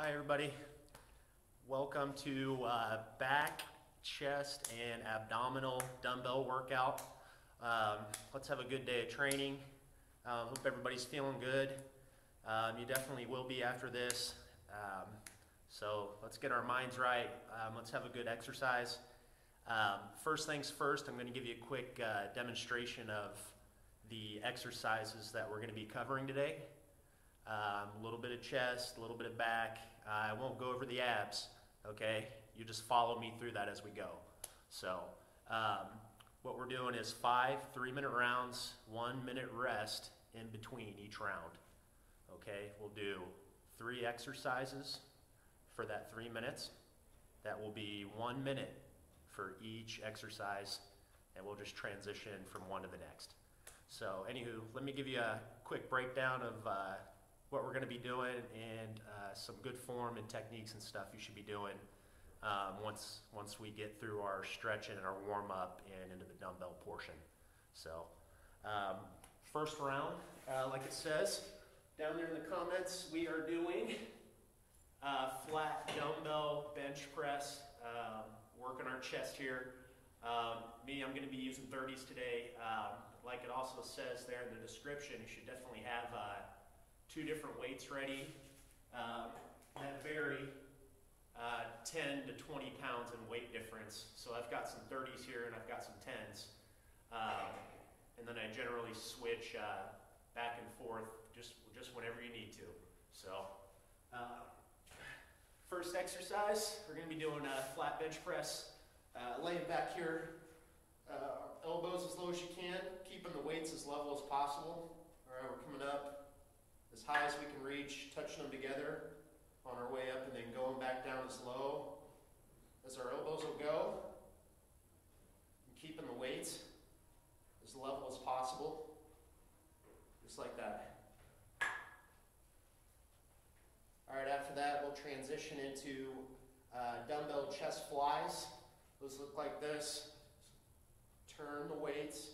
Hi, everybody. Welcome to uh, back, chest, and abdominal dumbbell workout. Um, let's have a good day of training. Um, hope everybody's feeling good. Um, you definitely will be after this. Um, so let's get our minds right. Um, let's have a good exercise. Um, first things first, I'm going to give you a quick uh, demonstration of the exercises that we're going to be covering today. Um, a little bit of chest, a little bit of back. Uh, I won't go over the abs, okay? You just follow me through that as we go. So, um, what we're doing is five three minute rounds, one minute rest in between each round. Okay, we'll do three exercises for that three minutes. That will be one minute for each exercise, and we'll just transition from one to the next. So, anywho, let me give you a quick breakdown of uh, what we're going to be doing and uh, some good form and techniques and stuff you should be doing um, once once we get through our stretching and our warm up and into the dumbbell portion. So, um, first round, uh, like it says down there in the comments, we are doing uh, flat dumbbell bench press, um, working our chest here. Um, me, I'm going to be using 30s today. Um, like it also says there in the description, you should definitely have uh, two different weights ready uh, that vary uh, 10 to 20 pounds in weight difference. So I've got some 30s here and I've got some 10s. Um, and then I generally switch uh, back and forth just, just whenever you need to. So uh, first exercise, we're going to be doing a flat bench press. Uh, laying back here, uh, elbows as low as you can, keeping the weights as level as possible. All right, we're coming up as high as we can reach, touching them together on our way up, and then going back down as low as our elbows will go. And keeping the weights as level as possible, just like that. All right, after that, we'll transition into uh, dumbbell chest flies. Those look like this. Turn the weights,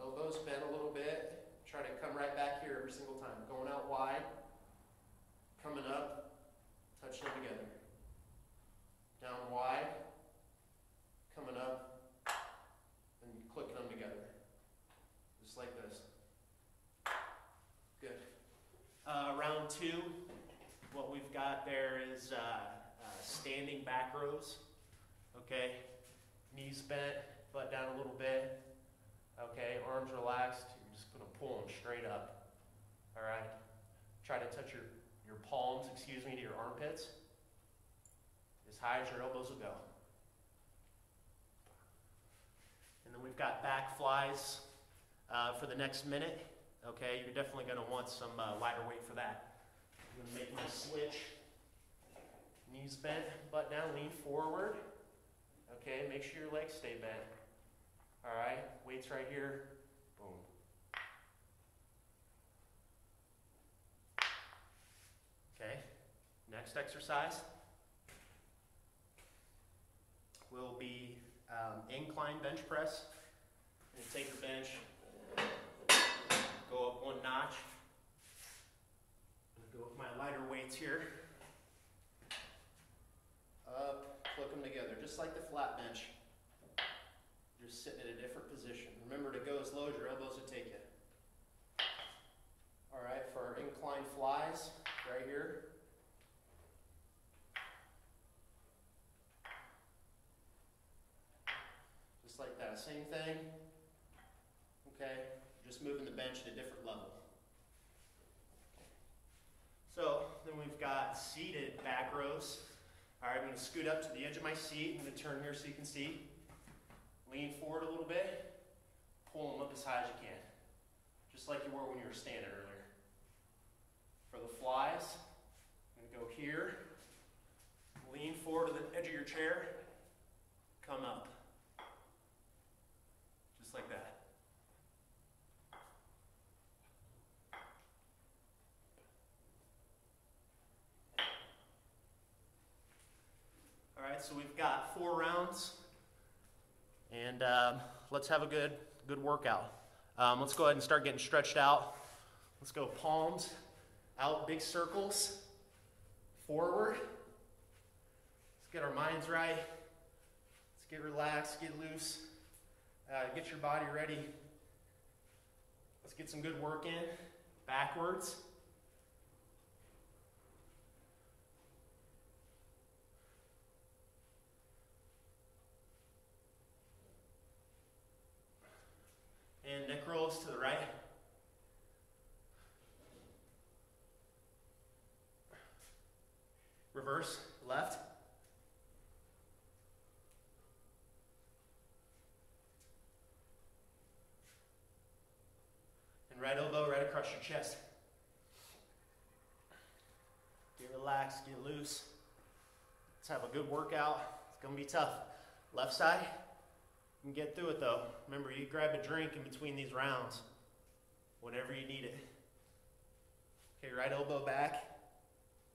elbows bent a little bit. Try to come right back here every single time. Going out wide, coming up, touching them together. Down wide, coming up, and clicking them together. Just like this. Good. Uh, round two, what we've got there is uh, uh, standing back rows. Okay, knees bent, butt down a little bit. Okay, arms relaxed. Pull them straight up. All right. Try to touch your, your palms, excuse me, to your armpits. As high as your elbows will go. And then we've got back flies uh, for the next minute. Okay, you're definitely gonna want some uh, lighter weight for that. I'm gonna make my switch. Knees bent, butt down, lean forward. Okay, make sure your legs stay bent. All right, weights right here. Boom. Okay, next exercise will be um, incline bench press. And take your bench, go up one notch. Go with my lighter weights here. Up, click them together, just like the flat bench. You're sitting in a different position. Remember to go as low as your elbows will take you. All right, for our incline flies, right here. Just like that, same thing. Okay, just moving the bench at a different level. So then we've got seated back rows. All right, I'm going to scoot up to the edge of my seat. I'm going to turn here so you can see. Lean forward a little bit. Pull them up as high as you can. Just like you were when you were standing earlier. For the flies, I'm going to go here. Lean forward to the edge of your chair. Come up. Just like that. All right, so we've got four rounds, and um, let's have a good good workout. Um, let's go ahead and start getting stretched out. Let's go palms out, big circles, forward. Let's get our minds right. Let's get relaxed, get loose, uh, get your body ready. Let's get some good work in. Backwards. To the right. Reverse, left. And right elbow right across your chest. Get relaxed, get loose. Let's have a good workout. It's gonna be tough. Left side, you can get through it though. Remember, you grab a drink in between these rounds whenever you need it. Okay, right elbow back,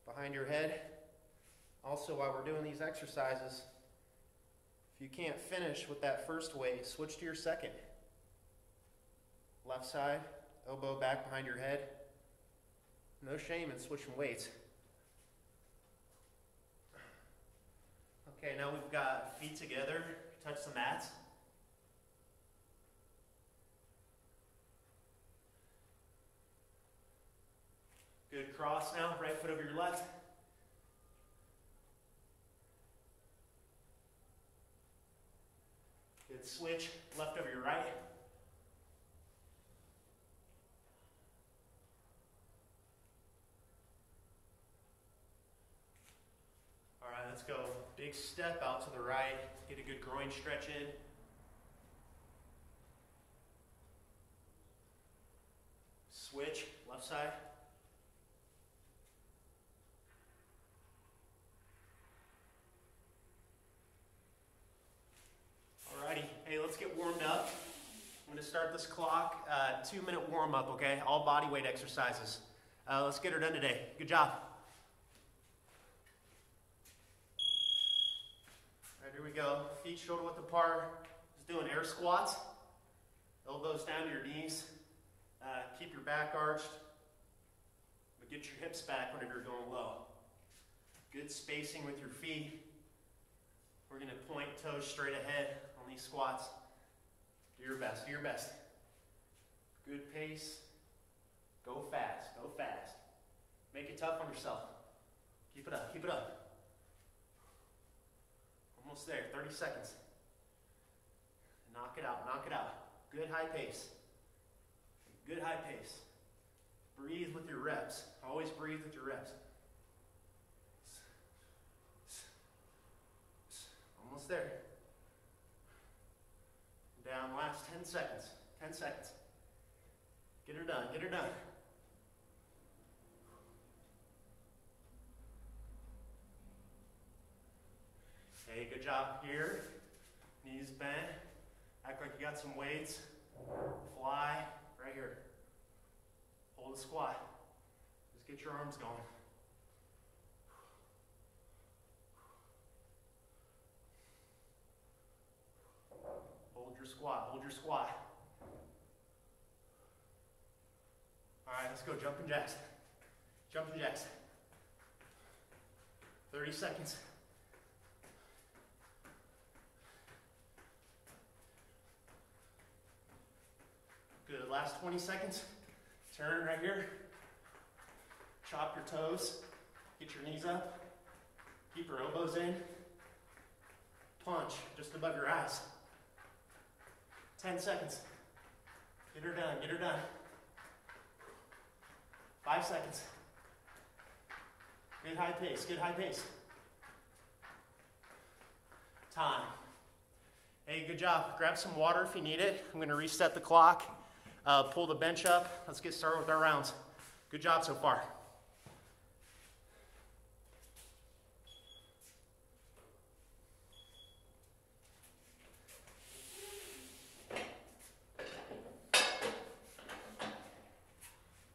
behind your head. Also, while we're doing these exercises, if you can't finish with that first weight, switch to your second. Left side, elbow back behind your head. No shame in switching weights. Okay, now we've got feet together, touch the mats. Good cross now, right foot over your left. Good switch, left over your right. All right, let's go. Big step out to the right. Get a good groin stretch in. Switch, left side. Alrighty, hey, let's get warmed up. I'm gonna start this clock, uh, two minute warm up, okay? All body weight exercises. Uh, let's get her done today. Good job. Alright, here we go. Feet shoulder width apart. Just doing air squats. Elbows down to your knees. Uh, keep your back arched. But get your hips back whenever you're going low. Good spacing with your feet. We're going to point toes straight ahead on these squats. Do your best. Do your best. Good pace. Go fast. Go fast. Make it tough on yourself. Keep it up. Keep it up. Almost there. 30 seconds. Knock it out. Knock it out. Good high pace. Good high pace. Breathe with your reps. Always breathe with your reps. Almost there. Down last 10 seconds. 10 seconds. Get her done. Get her done. Hey, good job here. Knees bent. Act like you got some weights. Fly right here. Hold a squat. Just get your arms going. Hold your squat. Hold your squat. All right, let's go. Jumping jacks. Jumping jacks. 30 seconds. Good. Last 20 seconds. Turn right here. Chop your toes. Get your knees up. Keep your elbows in. Punch just above your eyes. 10 seconds. Get her done. Get her done. Five seconds. Good high pace. Good high pace. Time. Hey, good job. Grab some water if you need it. I'm going to reset the clock. Uh, pull the bench up. Let's get started with our rounds. Good job so far.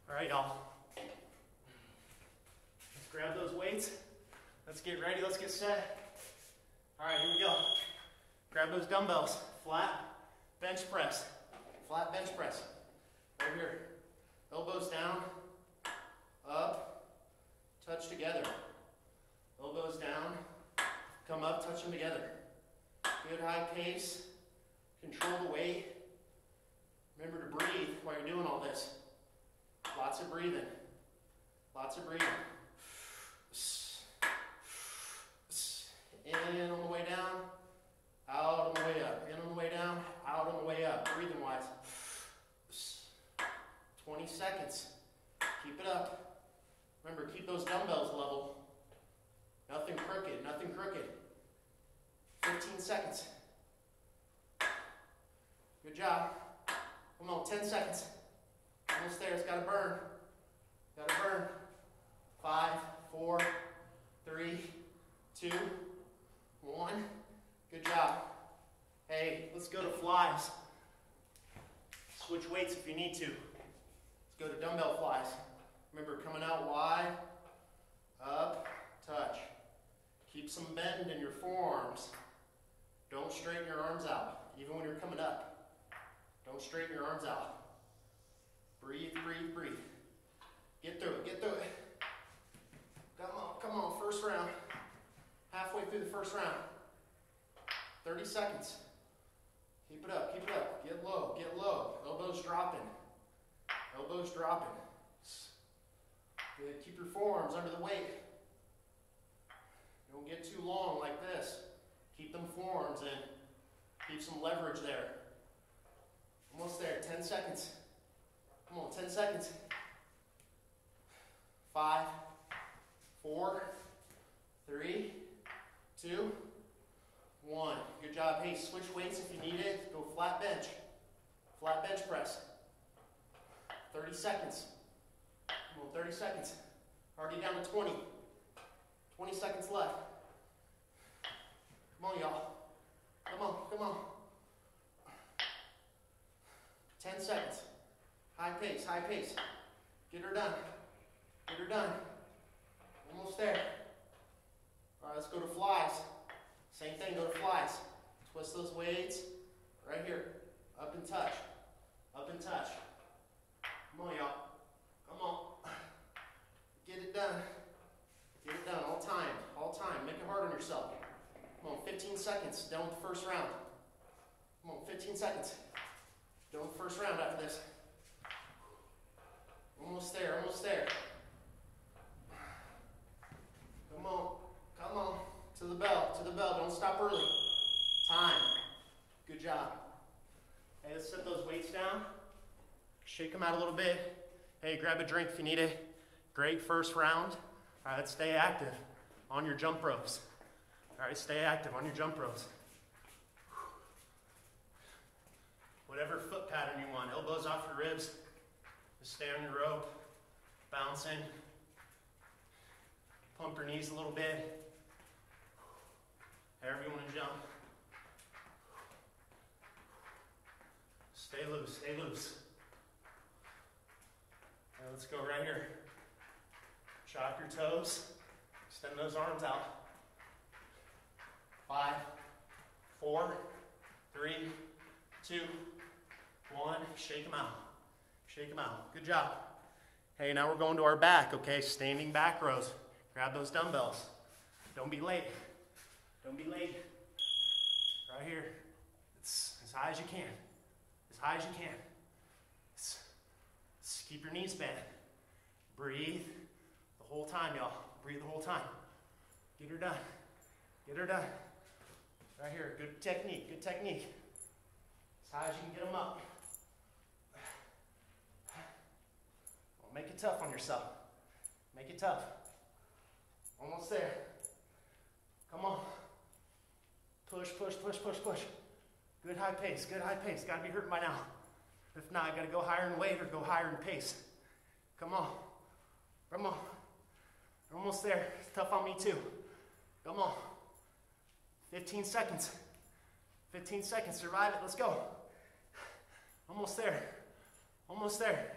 All right, y'all. Grab those weights. Let's get ready. Let's get set. All right, here we go. Grab those dumbbells. Flat bench press. Flat bench press. Right here. Elbows down, up, touch together. Elbows down. Come up, touch them together. Good high pace. Control the weight. Remember to breathe while you're doing all this. Lots of breathing. Lots of breathing. In on the way down, out on the way up. In on the way down, out on the way up. Breathing wise. 20 seconds. Keep it up. Remember, keep those dumbbells level. Nothing crooked, nothing crooked. 15 seconds. Good job. Come on, 10 seconds. Almost there. It's got to burn. Got to burn. Five, four, three, two, one. Good job. Hey, let's go to flies. Switch weights if you need to. Let's go to dumbbell flies. Remember, coming out wide, up, touch. Keep some bend in your forearms. Don't straighten your arms out, even when you're coming up. Don't straighten your arms out. Breathe, breathe, breathe. Get through it, get through it. Come on, come on, first round. Halfway through the first round. 30 seconds. Keep it up, keep it up. Get low, get low. Elbows dropping. Elbows dropping. Good. Keep your forearms under the weight. Don't get too long like this. Keep them forearms in. Keep some leverage there. Almost there. 10 seconds. Come on, 10 seconds. Five, four, three, two, one. Good job. Hey, switch weights if you need it. Go flat bench. Flat bench press. 30 seconds. Come on, 30 seconds. Already down to 20. 20 seconds left. Come on, y'all. Come on, come on. 10 seconds. High pace, high pace. Get her done. Get her done. Almost there. All right, let's go to flies. Same thing, go to flies. Twist those weights right here. Up and touch. Up and touch. Come on, y'all. Come on. Get it done. Get it done all time. All time. Make it hard on yourself. Come on, 15 seconds. Done with the first round. Come on, 15 seconds. Done with the first round after this. Almost there, almost there. Come on, come on. To the bell, to the bell. Don't stop early. Time. Good job. Hey, let's set those weights down. Shake them out a little bit. Hey, grab a drink if you need it. Great first round. All right, let's stay active on your jump ropes. All right, stay active on your jump ropes. Whatever foot pattern you want, elbows off your ribs. Just stay on your rope, bouncing. Pump your knees a little bit. However you want to jump. Stay loose, stay loose. Right, let's go right here. Chop your toes. Extend those arms out. Five, four, three, two, one. Shake them out. Shake them out. Good job. Hey, now we're going to our back, okay? Standing back rows. Grab those dumbbells. Don't be late. Don't be late. Right here. It's as high as you can. As high as you can. Keep your knees bent. Breathe the whole time, y'all. Breathe the whole time. Get her done. Get her done. Right here. Good technique. Good technique. As high as you can get them up. Don't make it tough on yourself. Make it tough. Almost there. Come on. Push, push, push, push, push. Good high pace, good high pace. Gotta be hurting by now. If not, I gotta go higher in weight or go higher in pace. Come on. Come on. We're almost there. It's tough on me too. Come on. 15 seconds. 15 seconds. Survive it. Let's go. Almost there. Almost there.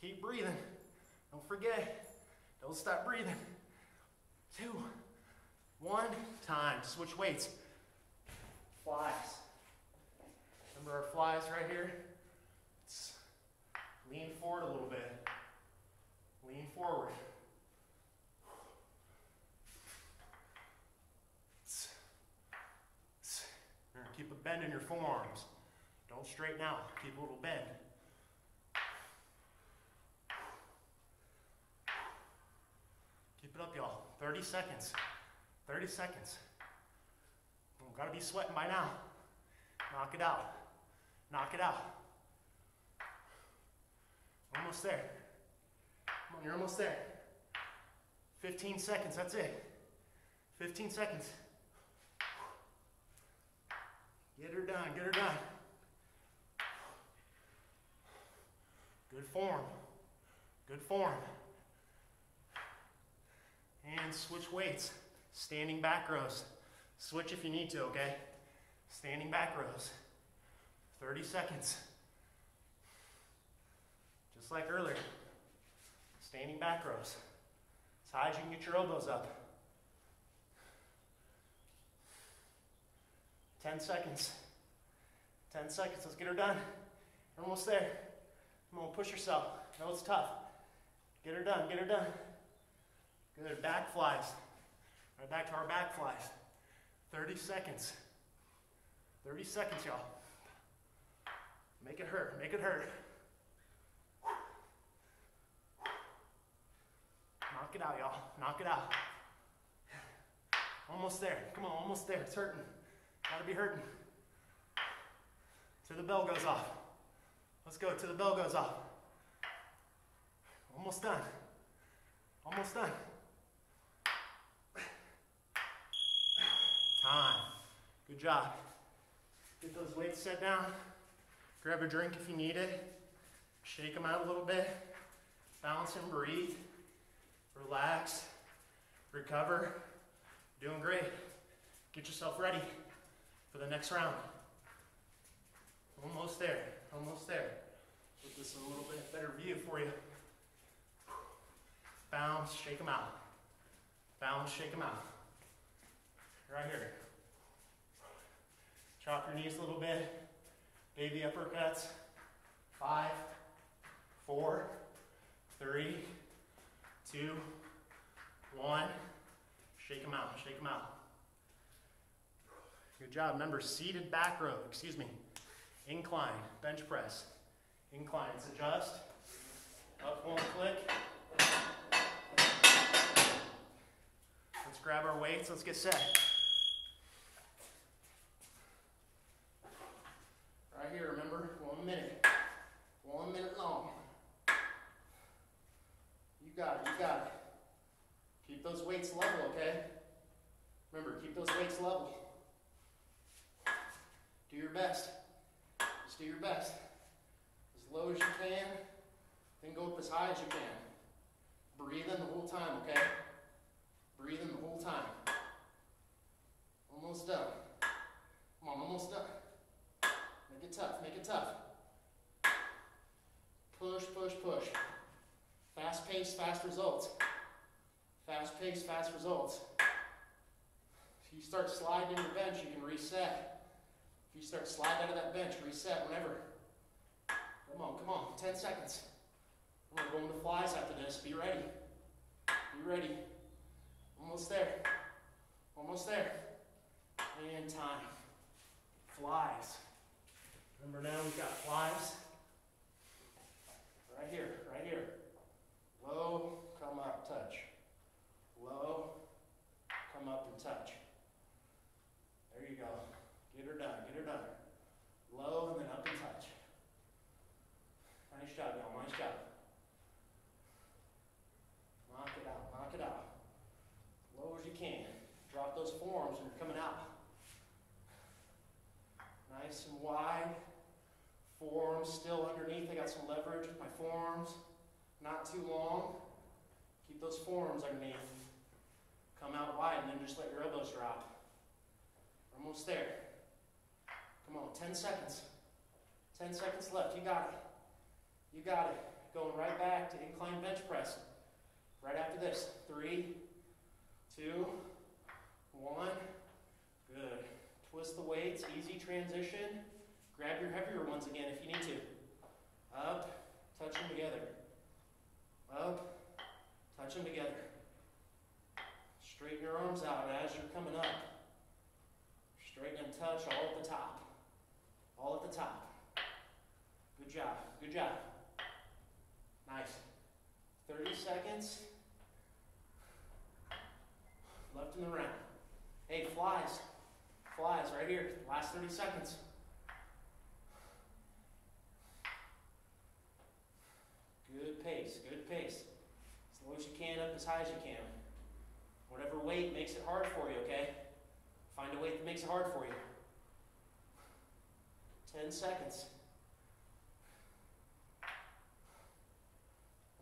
Keep breathing. Don't forget. Don't stop breathing. Two, one, time. Switch weights. Flies. Remember our flies right here? Let's lean forward a little bit. Lean forward. Keep a bend in your forearms. Don't straighten out. Keep a little bend. Keep it up, y'all. 30 seconds. 30 seconds. Gotta be sweating by now. Knock it out. Knock it out. Almost there. Come on, you're almost there. 15 seconds, that's it. 15 seconds. Get her done, get her done. Good form. Good form. And switch weights. Standing back rows. Switch if you need to, okay? Standing back rows. 30 seconds. Just like earlier. Standing back rows. As high as you can get your elbows up. 10 seconds. 10 seconds. Let's get her done. We're almost there. Come on, push yourself. I know it's tough. Get her done. Get her done. Good. Back flies. Right back to our back flies. 30 seconds. 30 seconds, y'all. Make it hurt. Make it hurt. Knock it out, y'all. Knock it out. Almost there. Come on, almost there. It's hurting. Gotta be hurting. Till the bell goes off. Let's go till the bell goes off. Almost done. Almost done. Time. Good job. Get those weights set down. Grab a drink if you need it. Shake them out a little bit. Balance and breathe. Relax. Recover. Doing great. Get yourself ready for the next round. Almost there. Almost there. Put this in a little bit better view for you. Bounce, shake them out. Bounce, shake them out. Right here. Chop your knees a little bit. Baby uppercuts. Five, four, three, two, one. Shake them out, shake them out. Good job. Remember, seated back row, excuse me. Incline, bench press. Inclines, adjust. Up one click. Let's grab our weights, let's get set. Right here, remember, one minute. One minute long. You got it, you got it. Keep those weights level, okay? Remember, keep those weights level. Do your best. Just do your best. As low as you can, then go up as high as you can. Breathe in the whole time, okay? Breathe in the whole time. Almost done. Come on, almost done. Make it tough, make it tough. Push, push, push. Fast pace, fast results. Fast pace, fast results. If you start sliding your bench, you can reset. If you start sliding out of that bench, reset whenever. Come on, come on, 10 seconds. We're going to flies after this. Be ready. Be ready. Almost there. Almost there. And time. Flies. Remember now we've got flies. Right here, right here. Low, come up, touch. Low, come up and touch. There you go. Get her done, get her done. Low and then up and touch. Nice job, y'all, nice job. Knock it out, knock it out. Low as you can. Drop those forearms when you're coming out. Nice and wide. Forearms still underneath. I got some leverage with my forearms. Not too long. Keep those forearms underneath. Come out wide and then just let your elbows drop. Almost there. Come on, 10 seconds. 10 seconds left. You got it. You got it. Going right back to incline bench press. Right after this. Three, two, one. Good. Twist the weights. Easy transition. Grab your heavier ones again if you need to. Up, touch them together. Up, touch them together. Straighten your arms out as you're coming up. Straighten and touch all at the top. all at the top. Good job, good job. Nice. 30 seconds. Left in the round. Hey, flies. Flies right here. Last 30 seconds. Good pace, good pace. As low as you can, up as high as you can. Whatever weight makes it hard for you, okay? Find a weight that makes it hard for you. 10 seconds.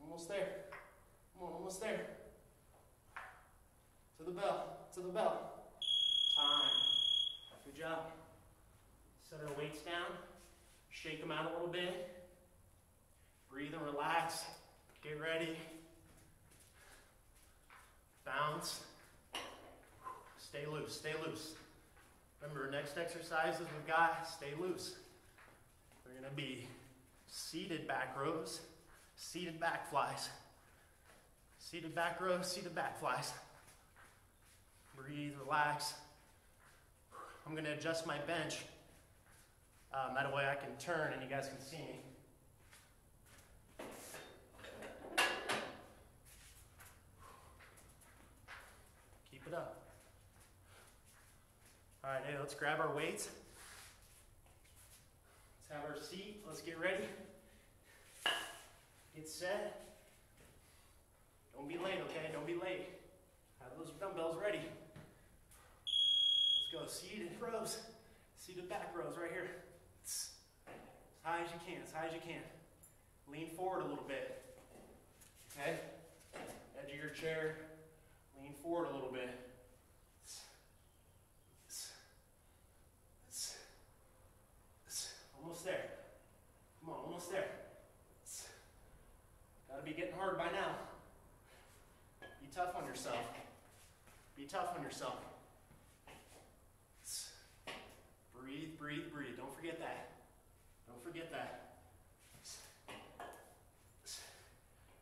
Almost there. Come on, almost there. To the bell, to the bell. Time. Good job. Set our weights down. Shake them out a little bit. Breathe and relax. Get ready. Bounce. Stay loose, stay loose. Remember, next exercises we've got, stay loose. We're gonna be seated back rows, seated back flies. Seated back rows, seated back flies. Breathe, relax. I'm gonna adjust my bench. Um, that way I can turn and you guys can see me. Keep it up. All right, hey, let's grab our weights. Let's have our seat. Let's get ready. Get set. Don't be late, okay? Don't be late. Have those dumbbells ready. Let's go. Seated rows. Seated back rows right here. As high as you can, as high as you can. Lean forward a little bit. Okay? Edge of your chair. Lean forward a little bit. Almost there. Come on, almost there. Gotta be getting hard by now. Be tough on yourself. Be tough on yourself. Breathe, breathe, breathe. Don't forget that. Don't forget that.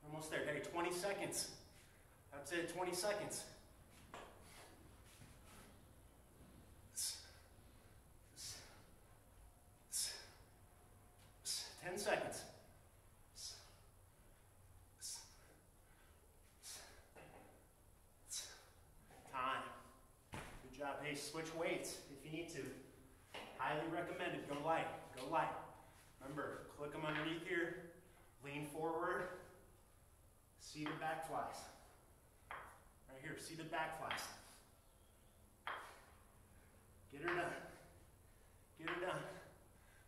Almost there. Hey, 20 seconds. That's it, 20 seconds. 10 seconds. Time. Good job. Hey, switch weights if you need to. Highly recommended. Go light. Go light. Remember, click them underneath here. Lean forward. Seated back flies. Right here, flies. Get her done. Get her done.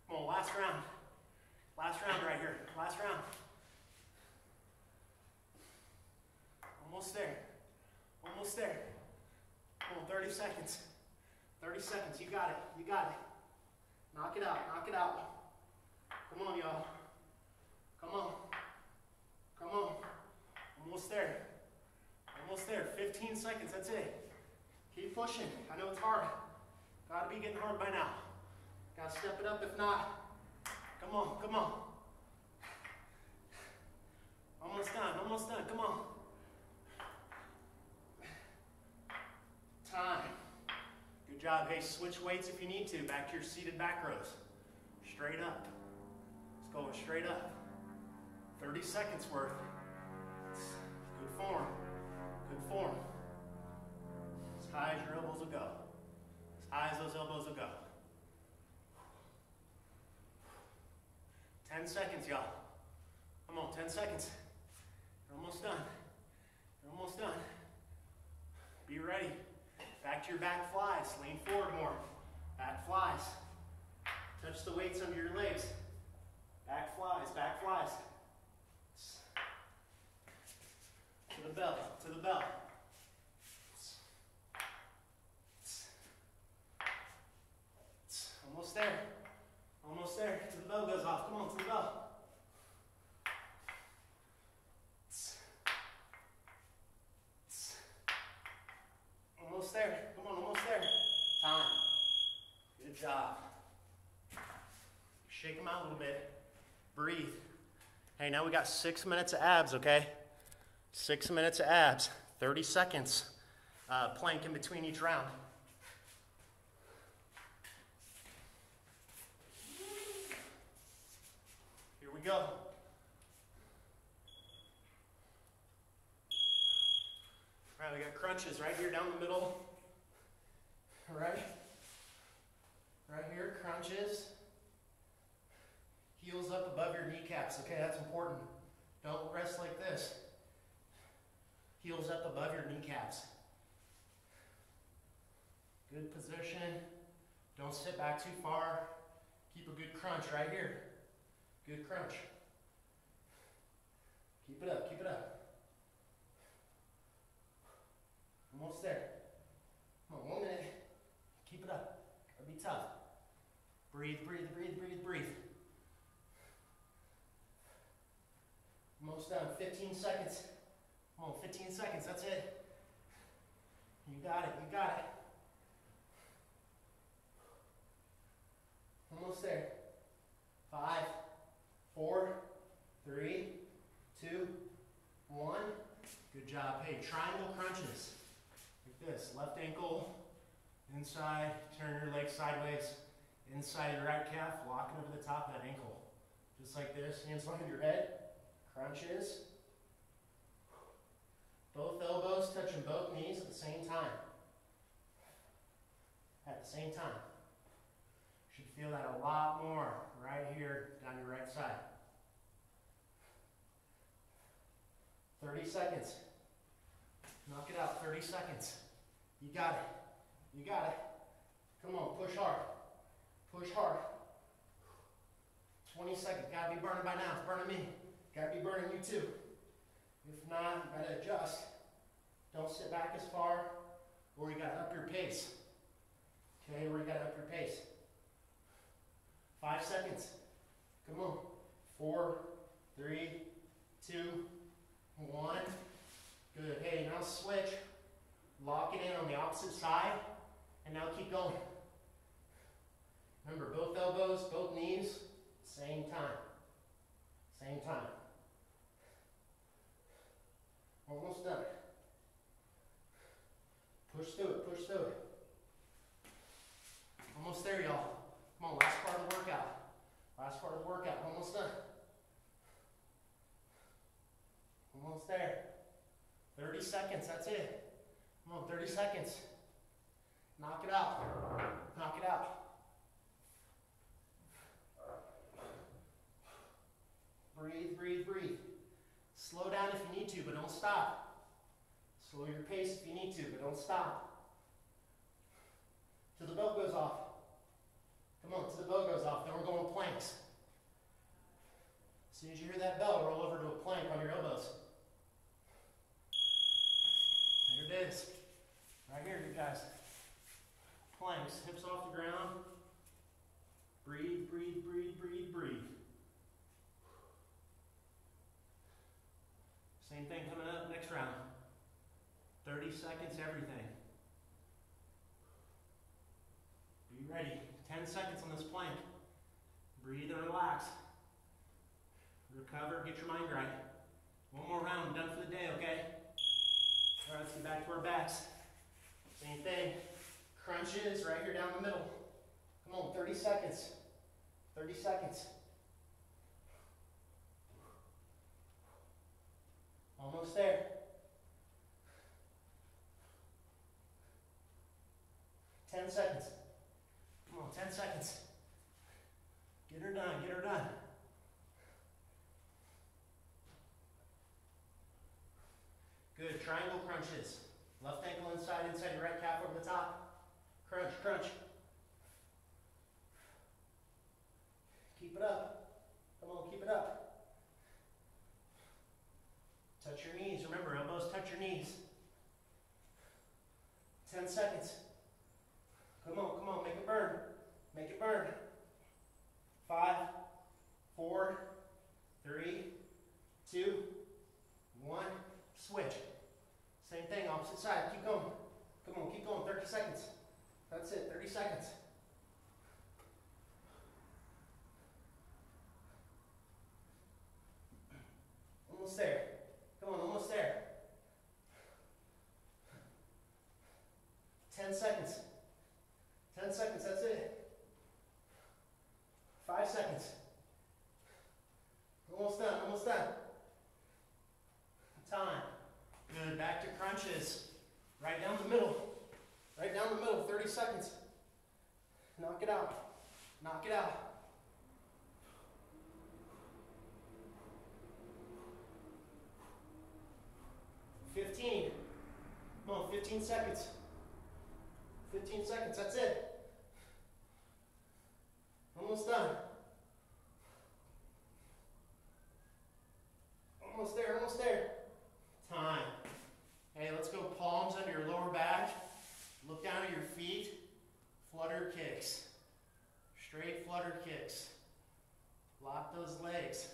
Come on, last round. Last round right here. Last round. Almost there. Almost there. Come on, 30 seconds. 30 seconds. You got it. You got it. Knock it out. Knock it out. Come on, y'all. Come on. Come on. Almost there. There. 15 seconds. That's it. Keep pushing. I know it's hard. Gotta be getting hard by now. Gotta step it up if not. Come on, come on. Almost done, almost done, come on. Time. Good job. Hey, switch weights if you need to. Back to your seated back rows. Straight up. It's going straight up. 30 seconds worth. Good form. Good form. As high as your elbows will go. As high as those elbows will go. 10 seconds, y'all. Come on, 10 seconds. You're almost done. You're almost done. Be ready. Back to your back flies. Lean forward more. Back flies. Touch the weights under your legs. Back flies, back flies. To the bell, to the bell. Almost there. Almost there. To the bell goes off. Come on, to the bell. Almost there. Come on, almost there. Time. Good job. Shake them out a little bit. Breathe. Hey, now we got six minutes of abs, okay? Six minutes of abs, 30 seconds. Uh, plank in between each round. Here we go. All right, we got crunches right here down the middle. Good position. Don't sit back too far. Keep a good crunch right here. Good crunch. Keep it up, keep it up. Almost there. Come on, one minute. Keep it up. Gotta be tough. Breathe, breathe, breathe, breathe, breathe. Almost done. 15 seconds. Come on, 15 seconds. That's it. You got it. You got it. Almost there. Five, four, three, two, one. Good job. Hey, triangle crunches. Like this. Left ankle inside. Turn your leg sideways. Inside your right calf. Locking over the top of that ankle. Just like this. Hands behind your head. Crunches. Both elbows touching both knees at the same time. At the same time. Should feel that a lot more right here down your right side. 30 seconds. Knock it out, 30 seconds. You got it. You got it. Come on, push hard. Push hard. 20 seconds. Gotta be burning by now. It's burning me. Gotta be burning you too. If not, you gotta adjust. Don't sit back as far, or you gotta up your pace. Okay, or you gotta up your pace. Five seconds. Come on. Four, three, two, one. Good. Hey, now switch. Lock it in on the opposite side, and now keep going. Remember, both elbows, both knees, same time. Same time. Almost done. Push through it, push through it. Almost there, y'all. Come on, last part of the workout. Last part of the workout, almost done. Almost there. 30 seconds, that's it. Come on, 30 seconds. Knock it out. Knock it out. Breathe, breathe, breathe. Slow down if you need to, but don't stop. Slow your pace if you need to, but don't stop. Till the bell goes off. Come on, till the bell goes off. Then we're going planks. As soon as you hear that bell, roll over to a plank on your elbows. There it is. Right here, you guys. Planks, hips off the ground. Breathe, breathe, breathe, breathe, breathe. Same thing coming up next round. 30 seconds, everything. Be ready. 10 seconds on this plank. Breathe and relax. Recover, get your mind right. One more round, done for the day, okay? All right, let's get back to our backs. Same thing. Crunches right here down the middle. Come on, 30 seconds. 30 seconds. Almost there. Ten seconds. Come on, ten seconds. Get her done, get her done. Good, triangle crunches. Left ankle inside, inside your right calf over the top. Crunch, crunch. Keep it up. Come on, keep it up. Touch your knees. Remember, elbows touch your knees. 10 seconds. Come on, come on, make it burn. Make it burn. Five, four, three, two, one. Switch. Same thing, opposite side. Keep going. Come on, keep going. 30 seconds. That's it, 30 seconds. Almost there. Come on, almost there. 10 seconds. 10 seconds, that's it. Five seconds. back to crunches. Right down the middle. Right down the middle, 30 seconds. Knock it out. Knock it out. Fifteen. Come on, 15 seconds. 15 seconds, that's it. Almost done. Almost there, almost there. Time. Hey, let's go palms under your lower back. Look down at your feet. Flutter kicks. Straight flutter kicks. Lock those legs.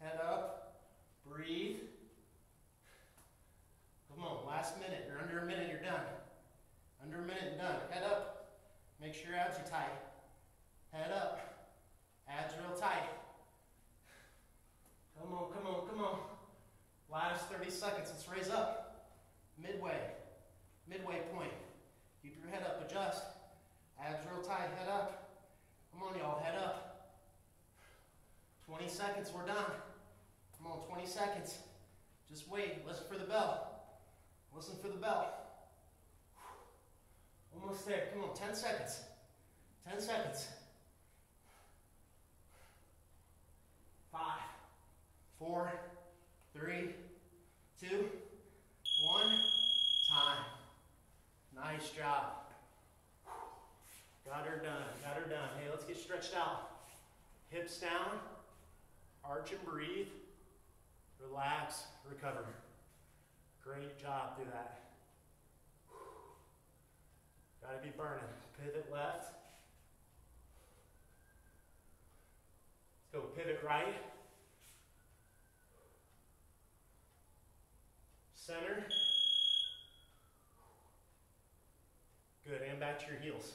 Head up. Breathe. Come on, last minute. You're under a minute, you're done. Under a minute and done. Head up. Make sure your abs are tight. Head up. Abs real tight. Come on, come on, come on. Last 30 seconds. Let's raise up. Midway. Midway point. Keep your head up. Adjust. Abs real tight. Head up. Come on, y'all. Head up. 20 seconds. We're done. Come on, 20 seconds. Just wait. Listen for the bell. Listen for the bell. Almost there. Come on, 10 seconds. 10 seconds. Five, four, three, two, one. Time. Nice job. Got her done. Got her done. Hey, let's get stretched out. Hips down. Arch and breathe. Relax. Recover. Great job through that. Gotta be burning. Pivot left. Let's go pivot right. Center. Good, and back to your heels.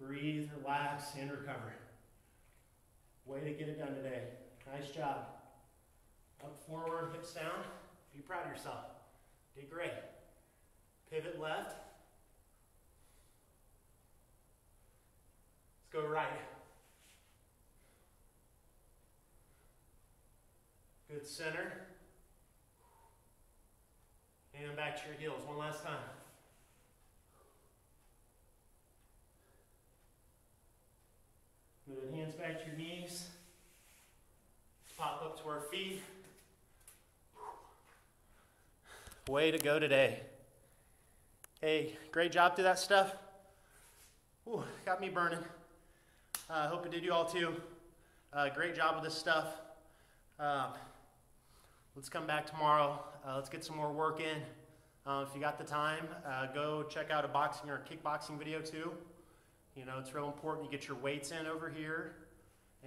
Breathe, relax, and recover. Way to get it done today. Nice job. Up forward, hips down. Be proud of yourself. Did great. Pivot left. Let's go right. Good center. And back to your heels one last time. Good, hands back to your knees. Pop up to our feet. Way to go today. Hey, great job through that stuff. Ooh, got me burning. I uh, hope it did you all too. Uh, great job with this stuff. Um, let's come back tomorrow. Uh, let's get some more work in. Uh, if you got the time, uh, go check out a boxing or a kickboxing video too. You know, it's real important you get your weights in over here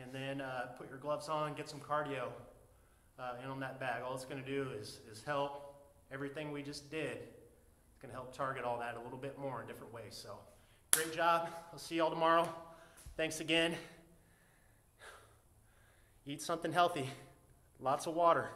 and then uh, put your gloves on, get some cardio in on that bag. All it's going to do is, is help everything we just did it's going to help target all that a little bit more in different ways. So, great job. I'll see you all tomorrow. Thanks again. Eat something healthy, lots of water.